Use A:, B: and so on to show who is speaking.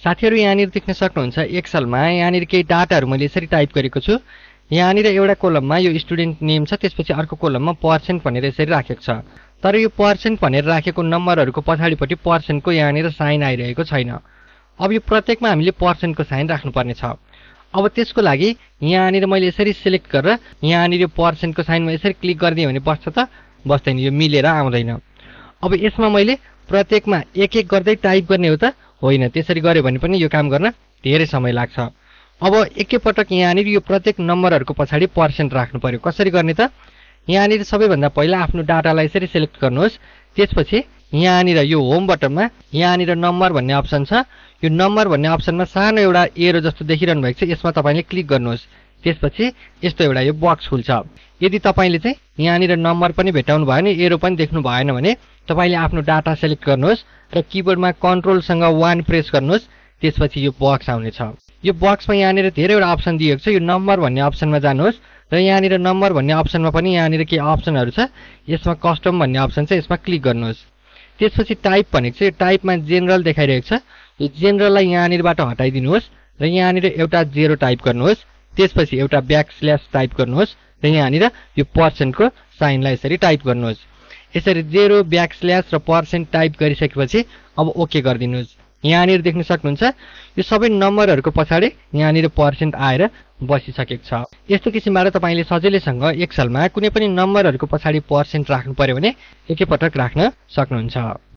A: साथीहरू यहाँनिर देख्न सक्नुहुन्छ एक्सलमा यहाँनिर केही डाटाहरू मैले यसरी टाइप गरेको छु। यहाँनिर एउटा कोलममा यो स्टुडेन्ट नेम छ त्यसपछि अर्को कोलममा पर्सेन्ट भनेर यसरी राखेको छ। तर यो पर्सेन्ट भनेर राखेको नम्बरहरूको पछाडिपट्टि पर्सेन्टको यहाँनिर साइन आइरहेको छैन। अब यो प्रत्येकमा हामीले पर्सेन्टको साइन राख्नुपर्ने छ अब त्यसको लागि यहाँनिर मैले यसरी सिलेक्ट गरेर यहाँनिर यो पर्सेन्टको साइनमा यसरी क्लिक गरिदिएँ भने बस्छ त बस्दैन यो मिलेर आउँदैन। अब यसमा मैले प्रत्येकमा एक एक गर्दै टाइप गर्ने हो त होइन त्यसरी गऱ्यो भने पनि यो काम गर्न धेरै समय लाग्छ। अब एकैपटक यहाँनिर यो प्रत्येक नम्बरहरूको पछाडि पर्सेन्ट राख्नु पर्यो। कसरी गर्ने त? यहाँनिर सबैभन्दा पहिला आफ्नो डाटालाई यसरी सेलेक्ट गर्नुहोस्। त्यसपछि यहाँनिर यो होम बटनमा यहाँनिर नम्बर भन्ने अप्सन छ। यो नम्बर भन्ने अप्सनमा सानो एउटा एरो जस्तो देखिरहनु भएको छ यसमा तपाईँले क्लिक गर्नुहोस्। त्यसपछि यस्तो एउटा यो बक्स खुल्छ। यदि तपाईँले चाहिँ यहाँनिर नम्बर पनि भेटाउनु भयो भने एरो पनि देख्नु भएन भने तपाईँले आफ्नो डाटा सेलेक्ट गर्नुहोस् र किबोर्डमा कन्ट्रोलसँग वान प्रेस गर्नुहोस्। त्यसपछि यो बक्स आउनेछ। यो बक्समा यहाँनिर धेरैवटा अप्सन दिएको छ। यो नम्बर भन्ने अप्सनमा जानुहोस् र यहाँनिर नम्बर भन्ने अप्सनमा पनि यहाँनिर केही अप्सनहरू छ। यसमा कस्टम भन्ने अप्सन छ। यसमा क्लिक गर्नुहोस्। त्यसपछि टाइप भनेको चाहिँ यो टाइपमा जेनरल देखाइरहेको छ। यो जेनरललाई यहाँनिरबाट हटाइदिनुहोस् र यहाँनिर एउटा जेरो टाइप गर्नुहोस्। त्यसपछि एउटा ब्याक स्ल्यास टाइप गर्नुहोस्। र यहाँनिर यो पर्सेन्टको साइनलाई यसरी टाइप गर्नुहोस्। यसरी जेरो ब्याक स्ल्यास र पर्सेन्ट टाइप गरिसकेपछि अब ओके गरिदिनुहोस्। यहाँनिर देख्न सक्नुहुन्छ यो सबै नम्बरहरूको पछाडि यहाँनिर पर्सेन्ट आएर बसिसकेको छ। यस्तो किसिमबाट तपाईँले सजिलैसँग एक्सलमा कुनै पनि नम्बरहरूको पछाडि पर्सेन्ट राख्नु पर्यो भने एकैपटक राख्न सक्नुहुन्छ।